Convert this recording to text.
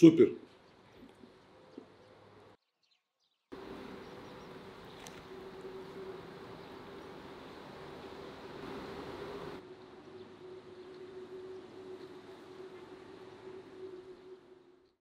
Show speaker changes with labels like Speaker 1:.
Speaker 1: Супер.